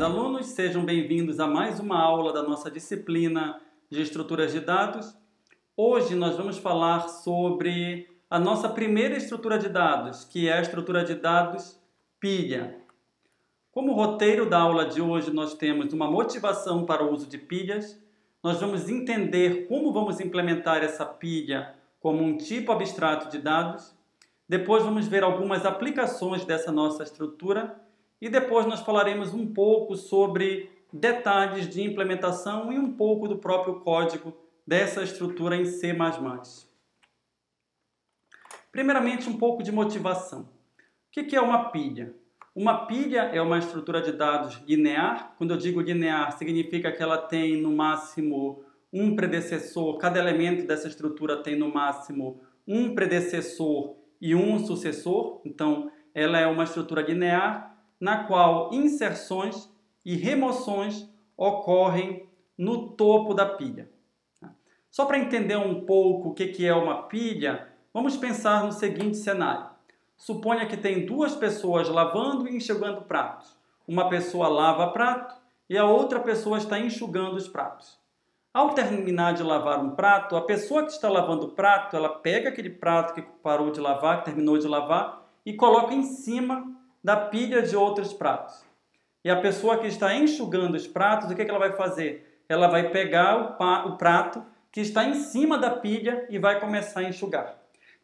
Amados alunos, sejam bem-vindos a mais uma aula da nossa disciplina de estruturas de dados. Hoje nós vamos falar sobre a nossa primeira estrutura de dados, que é a estrutura de dados pilha. Como roteiro da aula de hoje, nós temos uma motivação para o uso de pilhas. Nós vamos entender como vamos implementar essa pilha como um tipo abstrato de dados. Depois vamos ver algumas aplicações dessa nossa estrutura e depois nós falaremos um pouco sobre detalhes de implementação e um pouco do próprio código dessa estrutura em C++. Primeiramente, um pouco de motivação. O que é uma pilha? Uma pilha é uma estrutura de dados linear. Quando eu digo linear, significa que ela tem no máximo um predecessor, cada elemento dessa estrutura tem no máximo um predecessor e um sucessor. Então, ela é uma estrutura linear na qual inserções e remoções ocorrem no topo da pilha. Só para entender um pouco o que é uma pilha, vamos pensar no seguinte cenário. Suponha que tem duas pessoas lavando e enxugando pratos. Uma pessoa lava prato e a outra pessoa está enxugando os pratos. Ao terminar de lavar um prato, a pessoa que está lavando o prato, ela pega aquele prato que parou de lavar, que terminou de lavar, e coloca em cima da pilha de outros pratos. E a pessoa que está enxugando os pratos, o que, é que ela vai fazer? Ela vai pegar o, prato que está em cima da pilha e vai começar a enxugar.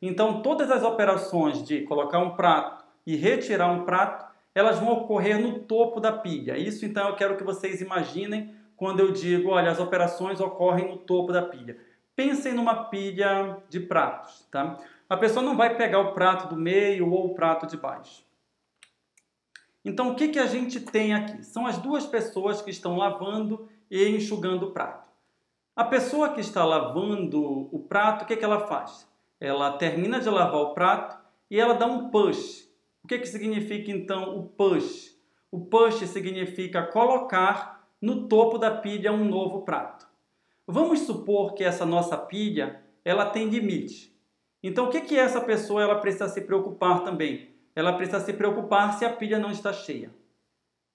Então, todas as operações de colocar um prato e retirar um prato, elas vão ocorrer no topo da pilha. Isso, então, eu quero que vocês imaginem quando eu digo, olha, as operações ocorrem no topo da pilha. Pensem numa pilha de pratos, tá? A pessoa não vai pegar o prato do meio ou o prato de baixo. Então, o que, que a gente tem aqui? São as duas pessoas que estão lavando e enxugando o prato. A pessoa que está lavando o prato, o que, que ela faz? Ela termina de lavar o prato e ela dá um push. O que, que significa então o push? O push significa colocar no topo da pilha um novo prato. Vamos supor que essa nossa pilha ela tem limite. Então, o que, que essa pessoa ela precisa se preocupar também? Ela precisa se preocupar se a pilha não está cheia.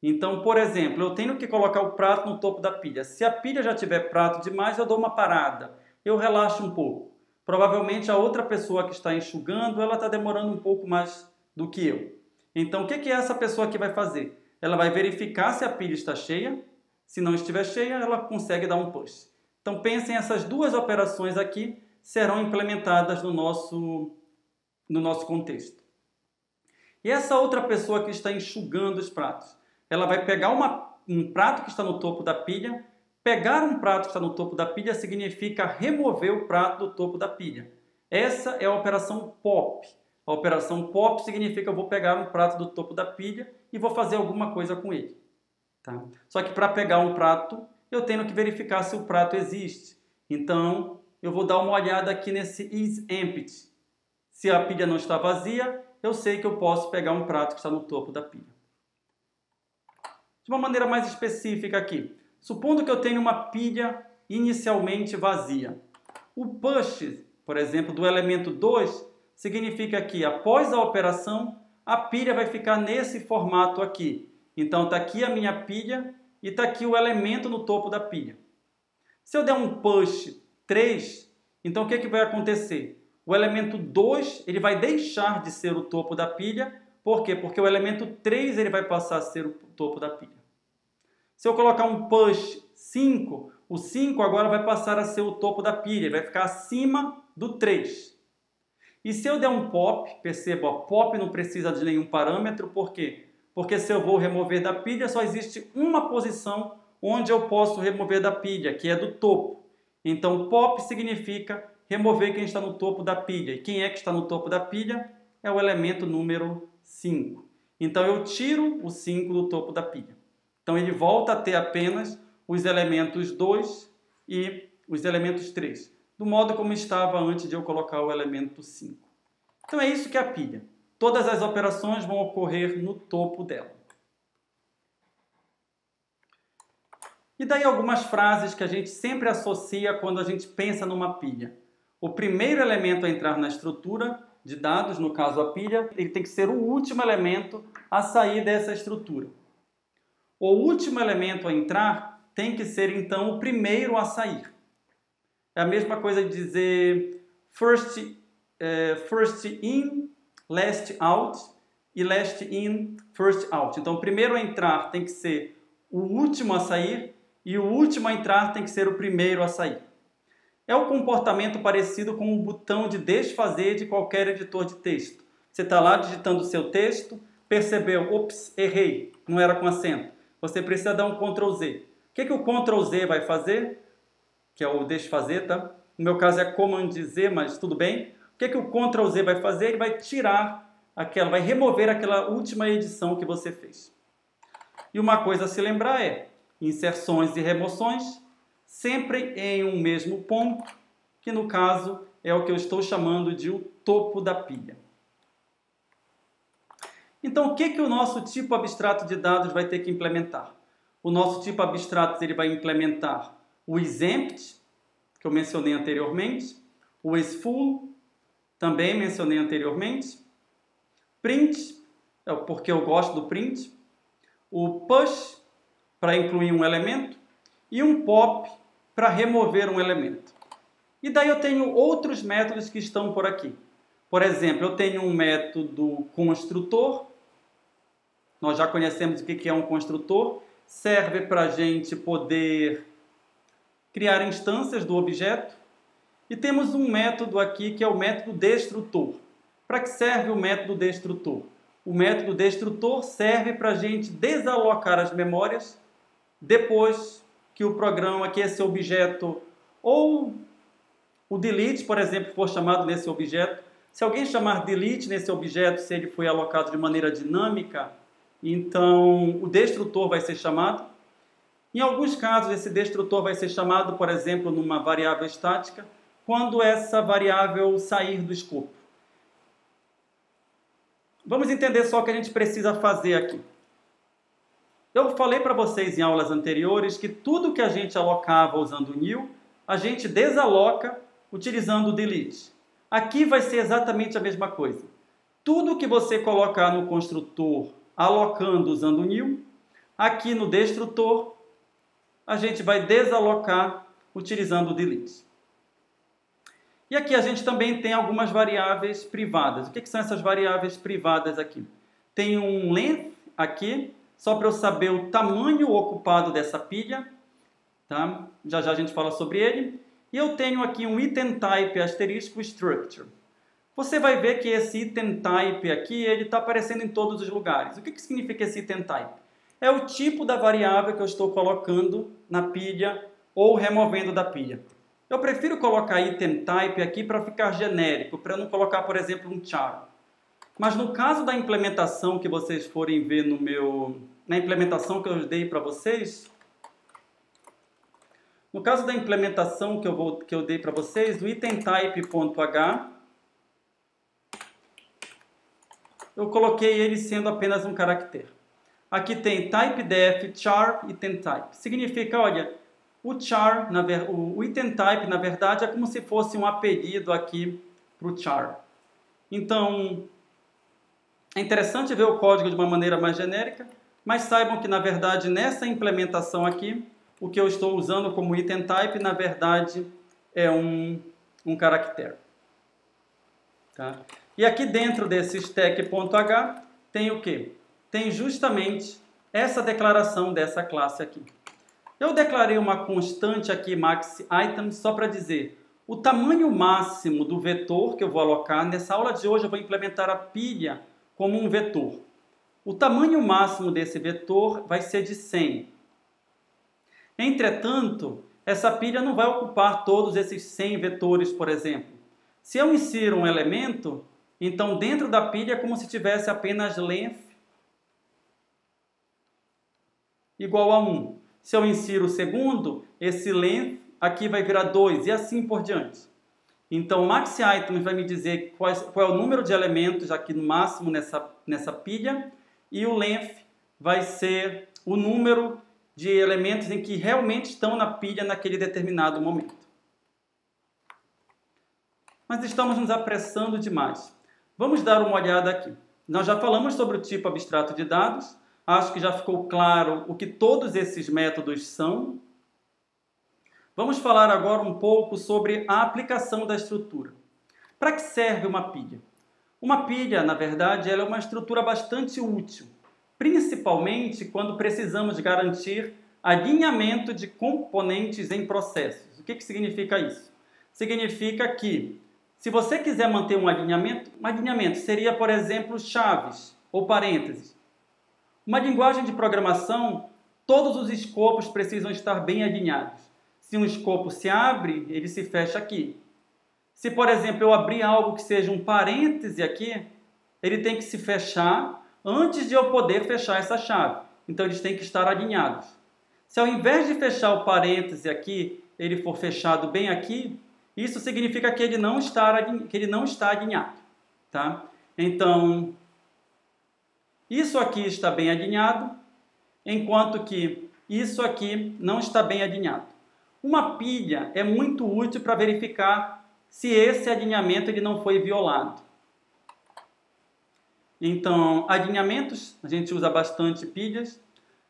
Então, por exemplo, eu tenho que colocar o prato no topo da pilha. Se a pilha já tiver prato demais, eu dou uma parada. Eu relaxo um pouco. Provavelmente a outra pessoa que está enxugando, ela está demorando um pouco mais do que eu. Então, o que, que essa pessoa aqui vai fazer? Ela vai verificar se a pilha está cheia. Se não estiver cheia, ela consegue dar um push. Então, pensem, essas duas operações aqui serão implementadas no nosso, no nosso contexto. E essa outra pessoa que está enxugando os pratos, ela vai pegar uma, um prato que está no topo da pilha. Pegar um prato que está no topo da pilha significa remover o prato do topo da pilha. Essa é a operação POP. A operação POP significa eu vou pegar um prato do topo da pilha e vou fazer alguma coisa com ele. Tá? Só que para pegar um prato, eu tenho que verificar se o prato existe. Então, eu vou dar uma olhada aqui nesse is empty. Se a pilha não está vazia, eu sei que eu posso pegar um prato que está no topo da pilha. De uma maneira mais específica aqui, supondo que eu tenho uma pilha inicialmente vazia. O push, por exemplo, do elemento 2, significa que após a operação, a pilha vai ficar nesse formato aqui. Então está aqui a minha pilha e está aqui o elemento no topo da pilha. Se eu der um push 3, então o que, que vai acontecer? O elemento 2 ele vai deixar de ser o topo da pilha. Por quê? Porque o elemento 3 ele vai passar a ser o topo da pilha. Se eu colocar um push 5, o 5 agora vai passar a ser o topo da pilha, vai ficar acima do 3. E se eu der um pop, perceba, ó, pop não precisa de nenhum parâmetro, por quê? Porque se eu vou remover da pilha, só existe uma posição onde eu posso remover da pilha, que é do topo. Então, pop significa remover quem está no topo da pilha. E quem é que está no topo da pilha? É o elemento número 5. Então eu tiro o 5 do topo da pilha. Então ele volta a ter apenas os elementos 2 e os elementos 3, do modo como estava antes de eu colocar o elemento 5. Então é isso que é a pilha. Todas as operações vão ocorrer no topo dela. E daí algumas frases que a gente sempre associa quando a gente pensa numa pilha. O primeiro elemento a entrar na estrutura de dados, no caso a pilha, ele tem que ser o último elemento a sair dessa estrutura. o último elemento a entrar tem que ser então o primeiro a sair. É a mesma coisa de dizer first, uh, first in, last out e last in, first out. Então, o primeiro a entrar tem que ser o último a sair e o último a entrar tem que ser o primeiro a sair. É um comportamento parecido com o botão de desfazer de qualquer editor de texto. Você está lá digitando o seu texto, percebeu, ops, errei, não era com acento. Você precisa dar um Ctrl Z. O que, que o Ctrl Z vai fazer? Que é o desfazer, tá? No meu caso é Command Z, mas tudo bem. O que, que o Ctrl Z vai fazer? Ele vai tirar aquela, vai remover aquela última edição que você fez. E uma coisa a se lembrar é inserções e remoções sempre em um mesmo ponto, que no caso é o que eu estou chamando de o topo da pilha. Então, o que, que o nosso tipo abstrato de dados vai ter que implementar? O nosso tipo abstrato ele vai implementar o exempt, que eu mencionei anteriormente, o isFull, também mencionei anteriormente, print, é porque eu gosto do print, o push, para incluir um elemento, e um pop, para remover um elemento. E daí eu tenho outros métodos que estão por aqui. Por exemplo, eu tenho um método construtor. Nós já conhecemos o que é um construtor. Serve para a gente poder criar instâncias do objeto. E temos um método aqui que é o método destrutor. Para que serve o método destrutor? O método destrutor serve para a gente desalocar as memórias depois que o programa, que esse objeto, ou o delete, por exemplo, for chamado nesse objeto. Se alguém chamar delete nesse objeto, se ele foi alocado de maneira dinâmica, então o destrutor vai ser chamado. Em alguns casos, esse destrutor vai ser chamado, por exemplo, numa variável estática, quando essa variável sair do escopo. Vamos entender só o que a gente precisa fazer aqui. Eu falei para vocês em aulas anteriores que tudo que a gente alocava usando o new, a gente desaloca utilizando o delete. Aqui vai ser exatamente a mesma coisa. Tudo que você colocar no construtor alocando usando o new, aqui no destrutor, a gente vai desalocar utilizando o delete. E aqui a gente também tem algumas variáveis privadas. O que, que são essas variáveis privadas aqui? Tem um length aqui, só para eu saber o tamanho ocupado dessa pilha. Tá? Já já a gente fala sobre ele. E eu tenho aqui um item type asterisco structure. Você vai ver que esse item type aqui ele está aparecendo em todos os lugares. O que, que significa esse item type? É o tipo da variável que eu estou colocando na pilha ou removendo da pilha. Eu prefiro colocar item type aqui para ficar genérico, para não colocar, por exemplo, um char. Mas no caso da implementação que vocês forem ver no meu, na implementação que eu dei para vocês, no caso da implementação que eu, vou, que eu dei para vocês, o item type.h, eu coloquei ele sendo apenas um caractere. Aqui tem typedef, char, item type. Significa, olha, o char, na ver, o item type, na verdade, é como se fosse um apelido aqui para o char. Então, é interessante ver o código de uma maneira mais genérica, mas saibam que, na verdade, nessa implementação aqui, o que eu estou usando como item type, na verdade, é um, um caractere. Tá? E aqui dentro desse stack.h tem o que? Tem justamente essa declaração dessa classe aqui. Eu declarei uma constante aqui, max item, só para dizer o tamanho máximo do vetor que eu vou alocar. Nessa aula de hoje eu vou implementar a pilha como um vetor. O tamanho máximo desse vetor vai ser de 100. Entretanto, essa pilha não vai ocupar todos esses 100 vetores, por exemplo. Se eu insiro um elemento, então dentro da pilha é como se tivesse apenas length igual a 1. Se eu insiro o segundo, esse length aqui vai virar 2 e assim por diante. Então, o max vai me dizer qual, qual, é o número de elementos aqui no máximo nessa, nessa pilha e o length vai ser o número de elementos em que realmente estão na pilha naquele determinado momento. Mas estamos nos apressando demais. Vamos dar uma olhada aqui. Nós já falamos sobre o tipo abstrato de dados, Acho que já ficou claro o que todos esses métodos são. Vamos falar agora um pouco sobre a aplicação da estrutura. Para que serve uma pilha? Uma pilha, na verdade, ela é uma estrutura bastante útil, principalmente quando precisamos garantir alinhamento de componentes em processos. O que, que significa isso? Significa que, se você quiser manter um alinhamento, um alinhamento seria, por exemplo, chaves ou parênteses. Uma linguagem de programação, todos os escopos precisam estar bem alinhados. Se um escopo se abre, ele se fecha aqui. Se, por exemplo, eu abrir algo que seja um parêntese aqui, ele tem que se fechar antes de eu poder fechar essa chave. Então, eles têm que estar alinhados. Se ao invés de fechar o parêntese aqui, ele for fechado bem aqui, isso significa que ele não está, que ele não está alinhado. Tá? Então, isso aqui está bem alinhado, enquanto que isso aqui não está bem alinhado. Uma pilha é muito útil para verificar se esse alinhamento ele não foi violado. Então, alinhamentos, a gente usa bastante pilhas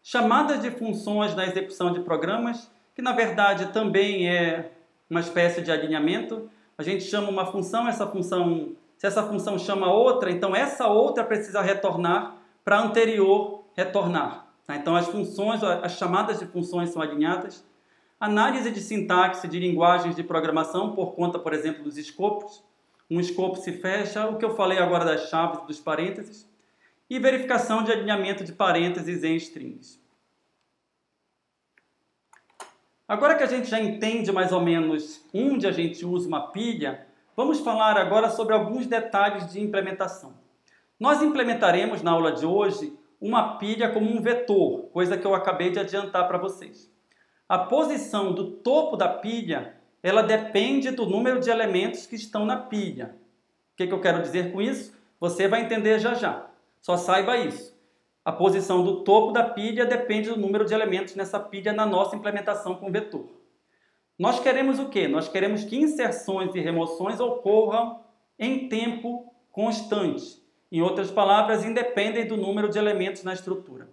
chamadas de funções na execução de programas, que na verdade também é uma espécie de alinhamento. A gente chama uma função, essa função, se essa função chama outra, então essa outra precisa retornar para a anterior retornar. Tá? Então as funções, as chamadas de funções são alinhadas. Análise de sintaxe de linguagens de programação por conta, por exemplo, dos escopos. Um escopo se fecha, o que eu falei agora das chaves dos parênteses e verificação de alinhamento de parênteses em strings. Agora que a gente já entende mais ou menos onde a gente usa uma pilha, vamos falar agora sobre alguns detalhes de implementação. Nós implementaremos na aula de hoje uma pilha como um vetor, coisa que eu acabei de adiantar para vocês. A posição do topo da pilha, ela depende do número de elementos que estão na pilha. O que, que eu quero dizer com isso? Você vai entender já já. Só saiba isso. A posição do topo da pilha depende do número de elementos nessa pilha na nossa implementação com vetor. Nós queremos o quê? Nós queremos que inserções e remoções ocorram em tempo constante. Em outras palavras, independem do número de elementos na estrutura.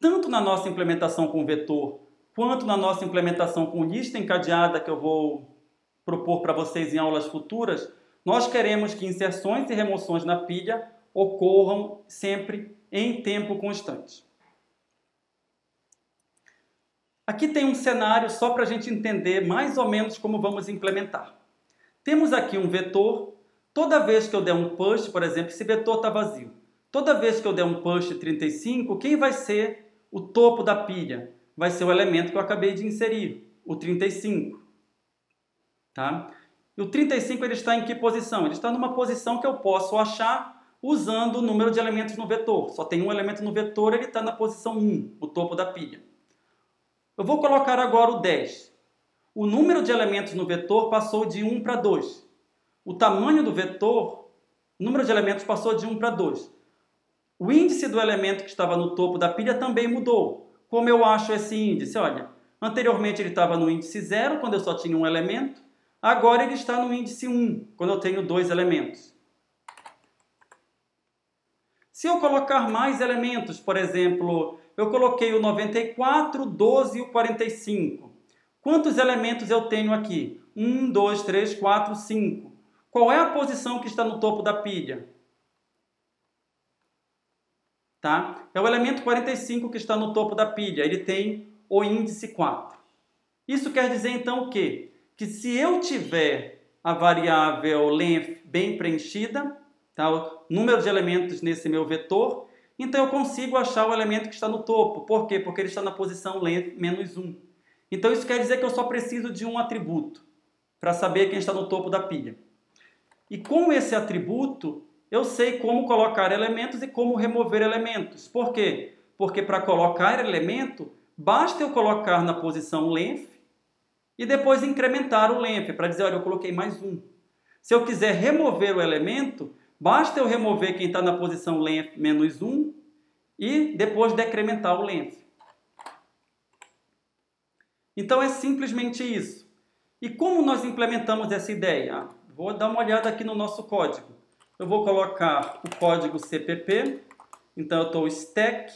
Tanto na nossa implementação com vetor, quanto na nossa implementação com lista encadeada, que eu vou propor para vocês em aulas futuras, nós queremos que inserções e remoções na pilha ocorram sempre em tempo constante. Aqui tem um cenário só para a gente entender mais ou menos como vamos implementar. Temos aqui um vetor. Toda vez que eu der um push, por exemplo, esse vetor está vazio. Toda vez que eu der um push 35, quem vai ser o topo da pilha? Vai ser o elemento que eu acabei de inserir, o 35. Tá? E o 35 ele está em que posição? Ele está numa posição que eu posso achar usando o número de elementos no vetor. Só tem um elemento no vetor, ele está na posição 1, o topo da pilha. Eu vou colocar agora o 10. O número de elementos no vetor passou de 1 para 2. O tamanho do vetor, o número de elementos passou de 1 para 2. O índice do elemento que estava no topo da pilha também mudou. Como eu acho esse índice? Olha, anteriormente ele estava no índice 0, quando eu só tinha um elemento. Agora ele está no índice 1, quando eu tenho dois elementos. Se eu colocar mais elementos, por exemplo, eu coloquei o 94, 12 e o 45. Quantos elementos eu tenho aqui? 1, 2, 3, 4, 5. Qual é a posição que está no topo da pilha? Tá? É o elemento 45 que está no topo da pilha. Ele tem o índice 4. Isso quer dizer então o quê? Que se eu tiver a variável length bem preenchida, tá? o número de elementos nesse meu vetor, então eu consigo achar o elemento que está no topo. Por quê? Porque ele está na posição length menos 1. Então isso quer dizer que eu só preciso de um atributo para saber quem está no topo da pilha. E com esse atributo, eu sei como colocar elementos e como remover elementos. Por quê? Porque para colocar elemento, basta eu colocar na posição length e depois incrementar o length para dizer, olha, eu coloquei mais um. Se eu quiser remover o elemento, Basta eu remover quem está na posição length menos 1 e depois decrementar o length. Então é simplesmente isso. E como nós implementamos essa ideia? Vou dar uma olhada aqui no nosso código. Eu vou colocar o código CPP Então eu estou stack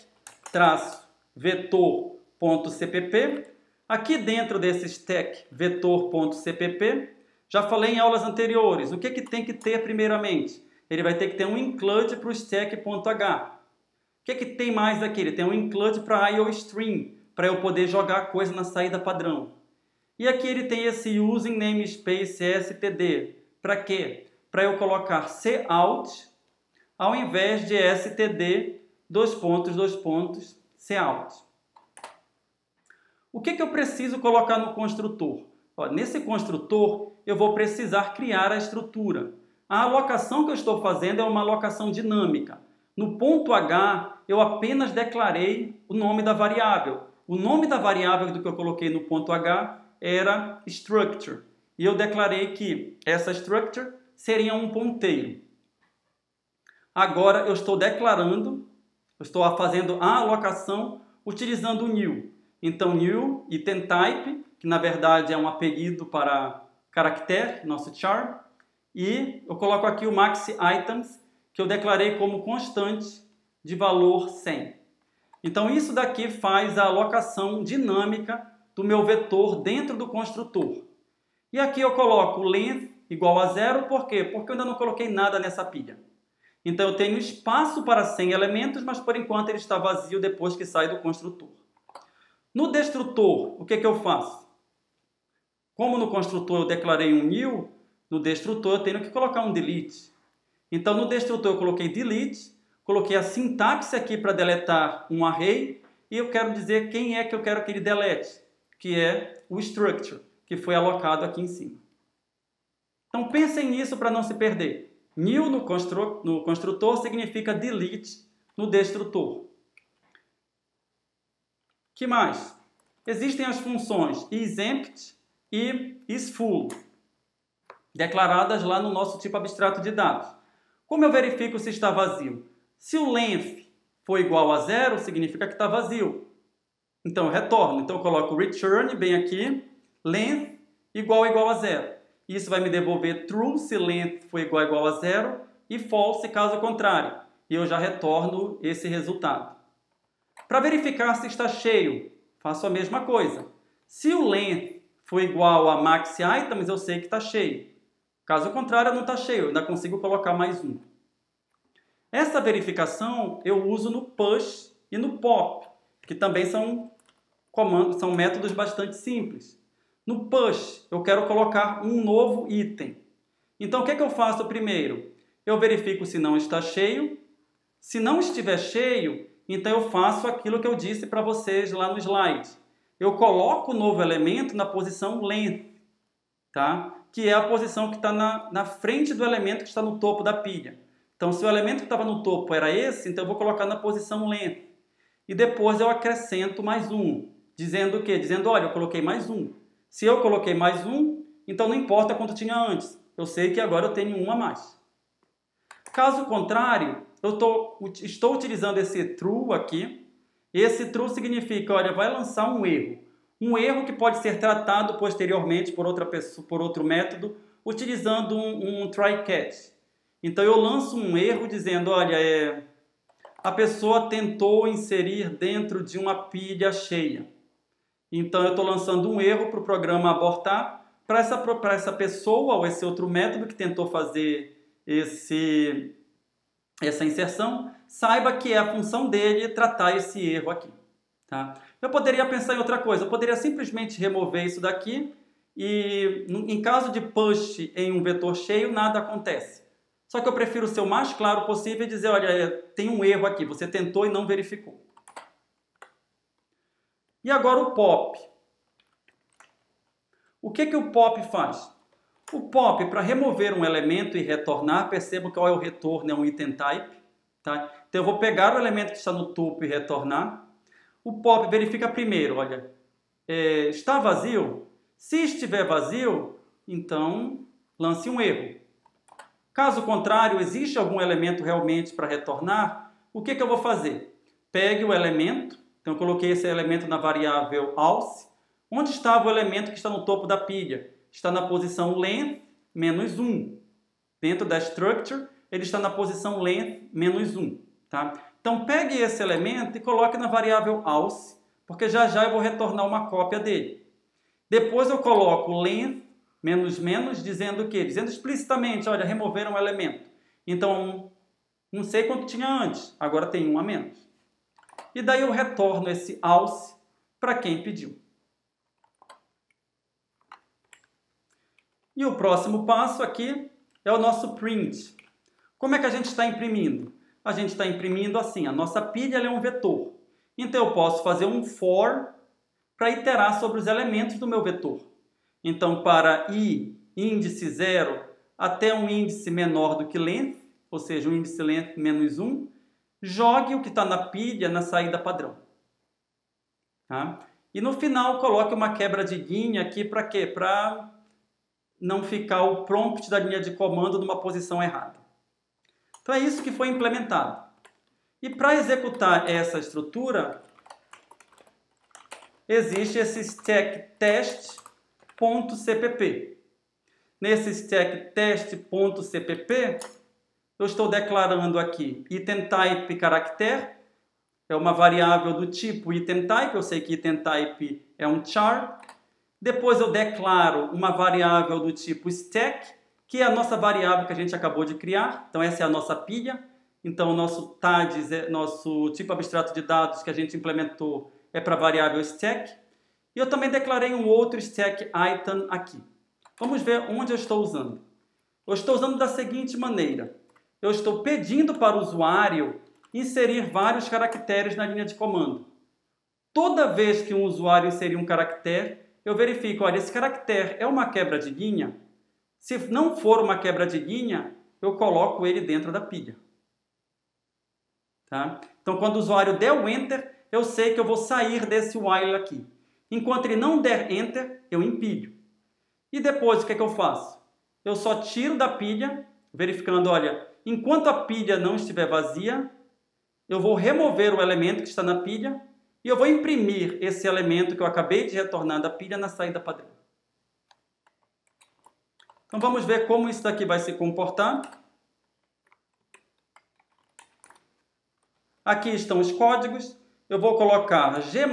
traço vetor.cpp. Aqui dentro desse stack vetor.cpp, já falei em aulas anteriores, o que, que tem que ter primeiramente? Ele vai ter que ter um include para o stack.h. O que, que tem mais aqui? Ele tem um include para IOStream, para eu poder jogar coisa na saída padrão. E aqui ele tem esse using namespace std. Para quê? Para eu colocar cout ao invés de std dois pontos, dois pontos, cout. O que, que eu preciso colocar no construtor? Ó, nesse construtor, eu vou precisar criar a estrutura. A alocação que eu estou fazendo é uma alocação dinâmica. No ponto H, eu apenas declarei o nome da variável. O nome da variável do que eu coloquei no ponto H era structure. E eu declarei que essa structure seria um ponteiro. Agora eu estou declarando, eu estou fazendo a alocação utilizando o new. Então new item type, que na verdade é um apelido para caractere, nosso char, e eu coloco aqui o max items, que eu declarei como constante de valor 100. Então isso daqui faz a alocação dinâmica do meu vetor dentro do construtor. E aqui eu coloco length igual a zero, por quê? Porque eu ainda não coloquei nada nessa pilha. Então eu tenho espaço para 100 elementos, mas por enquanto ele está vazio depois que sai do construtor. No destrutor, o que, que eu faço? Como no construtor eu declarei um new, no destrutor eu tenho que colocar um delete. Então no destrutor eu coloquei delete, coloquei a sintaxe aqui para deletar um array e eu quero dizer quem é que eu quero que ele delete, que é o structure, que foi alocado aqui em cima. Então pensem nisso para não se perder. New no, constru no construtor significa delete no destrutor. que mais? Existem as funções isEmpty e isFull, declaradas lá no nosso tipo abstrato de dados. Como eu verifico se está vazio? Se o length for igual a zero, significa que está vazio. Então eu retorno. Então eu coloco return bem aqui, length igual igual a zero. Isso vai me devolver true se length for igual igual a zero e false caso contrário. E eu já retorno esse resultado. Para verificar se está cheio, faço a mesma coisa. Se o length for igual a max items, eu sei que está cheio. Caso contrário, não está cheio, ainda consigo colocar mais um. Essa verificação eu uso no push e no pop, que também são comandos, são métodos bastante simples. No push, eu quero colocar um novo item. Então, o que, é que eu faço primeiro? Eu verifico se não está cheio. Se não estiver cheio, então eu faço aquilo que eu disse para vocês lá no slide eu coloco o novo elemento na posição length, tá? que é a posição que está na, na frente do elemento que está no topo da pilha. Então, se o elemento que estava no topo era esse, então eu vou colocar na posição length. E depois eu acrescento mais um, dizendo o quê? Dizendo, olha, eu coloquei mais um. Se eu coloquei mais um, então não importa quanto tinha antes. Eu sei que agora eu tenho um a mais. Caso contrário, eu tô, estou utilizando esse true aqui, esse true significa, olha, vai lançar um erro. Um erro que pode ser tratado posteriormente por, outra pessoa, por outro método, utilizando um, um try catch. Então eu lanço um erro dizendo, olha, é, a pessoa tentou inserir dentro de uma pilha cheia. Então eu estou lançando um erro para o programa abortar para essa, essa pessoa ou esse outro método que tentou fazer esse, essa inserção saiba que é a função dele tratar esse erro aqui. Tá? Eu poderia pensar em outra coisa, eu poderia simplesmente remover isso daqui e em caso de push em um vetor cheio, nada acontece. Só que eu prefiro ser o mais claro possível e dizer, olha, tem um erro aqui, você tentou e não verificou. E agora o pop. O que, que o pop faz? O pop, para remover um elemento e retornar, perceba qual é o retorno, é um item type. Tá? Então eu vou pegar o elemento que está no topo e retornar. O pop verifica primeiro, olha, é, está vazio? Se estiver vazio, então lance um erro. Caso contrário, existe algum elemento realmente para retornar, o que, que eu vou fazer? Pegue o elemento, então eu coloquei esse elemento na variável alce. Onde estava o elemento que está no topo da pilha? Está na posição length menos 1. Dentro da structure, ele está na posição length menos 1. Tá? Então pegue esse elemento e coloque na variável alce, porque já já eu vou retornar uma cópia dele. Depois eu coloco length menos menos, dizendo o quê? Dizendo explicitamente, olha, removeram um elemento. Então, não sei quanto tinha antes, agora tem um a menos. E daí eu retorno esse alce para quem pediu. E o próximo passo aqui é o nosso print. Como é que a gente está imprimindo? A gente está imprimindo assim, a nossa pilha é um vetor. Então eu posso fazer um for para iterar sobre os elementos do meu vetor. Então para i índice 0 até um índice menor do que length, ou seja, um índice length menos 1, jogue o que está na pilha na saída padrão. Tá? E no final coloque uma quebra de linha aqui para quê? Para não ficar o prompt da linha de comando numa posição errada. Então é isso que foi implementado. E para executar essa estrutura, existe esse stack test.cpp. Nesse stack test.cpp, eu estou declarando aqui item type caractere, é uma variável do tipo item type, eu sei que item type é um char, depois eu declaro uma variável do tipo stack, que é a nossa variável que a gente acabou de criar. Então essa é a nossa pilha. Então o nosso TADS, é nosso tipo abstrato de dados que a gente implementou é para a variável stack. E eu também declarei um outro stack item aqui. Vamos ver onde eu estou usando. Eu estou usando da seguinte maneira. Eu estou pedindo para o usuário inserir vários caracteres na linha de comando. Toda vez que um usuário inserir um caractere, eu verifico, olha, esse caractere é uma quebra de linha? Se não for uma quebra de linha, eu coloco ele dentro da pilha. Tá? Então, quando o usuário der o Enter, eu sei que eu vou sair desse while aqui. Enquanto ele não der Enter, eu empilho. E depois, o que, é que eu faço? Eu só tiro da pilha, verificando, olha, enquanto a pilha não estiver vazia, eu vou remover o elemento que está na pilha e eu vou imprimir esse elemento que eu acabei de retornar da pilha na saída padrão. Então vamos ver como isso daqui vai se comportar. Aqui estão os códigos. Eu vou colocar g++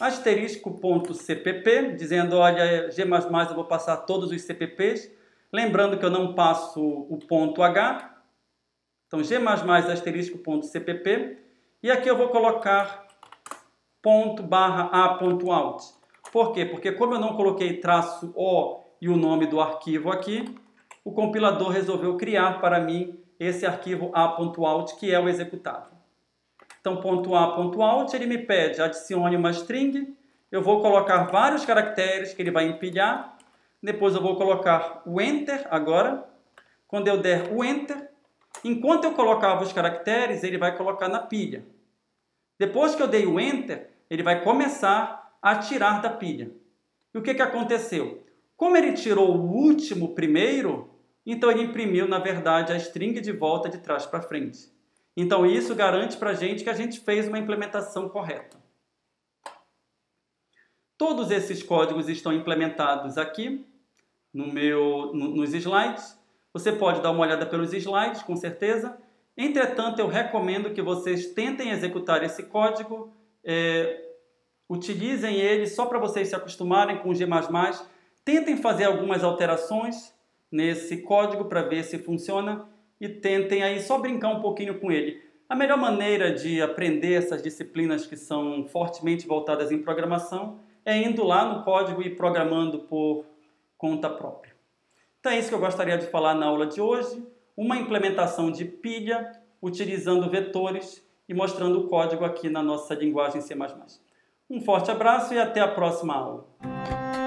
asterisco.cpp, dizendo, olha, g++ eu vou passar todos os CPPs. Lembrando que eu não passo o ponto H. Então, g++ asterisco.cpp. E aqui eu vou colocar ponto barra a ponto out. Por quê? Porque como eu não coloquei traço O e o nome do arquivo aqui, o compilador resolveu criar para mim esse arquivo a.out, que é o executável. Então, ponto .a, ponto .out, ele me pede adicione uma string, eu vou colocar vários caracteres que ele vai empilhar, depois eu vou colocar o enter agora, quando eu der o enter, enquanto eu colocava os caracteres, ele vai colocar na pilha. Depois que eu dei o enter, ele vai começar a tirar da pilha. E o que, que aconteceu? Como ele tirou o último primeiro, então ele imprimiu, na verdade, a string de volta de trás para frente. Então isso garante para a gente que a gente fez uma implementação correta. Todos esses códigos estão implementados aqui no meu, no, nos slides. Você pode dar uma olhada pelos slides, com certeza. Entretanto, eu recomendo que vocês tentem executar esse código é, utilizem ele só para vocês se acostumarem com o G++. Tentem fazer algumas alterações nesse código para ver se funciona e tentem aí só brincar um pouquinho com ele. A melhor maneira de aprender essas disciplinas que são fortemente voltadas em programação é indo lá no código e programando por conta própria. Então é isso que eu gostaria de falar na aula de hoje. Uma implementação de pilha utilizando vetores e mostrando o código aqui na nossa linguagem C++. Um forte abraço e até a próxima aula.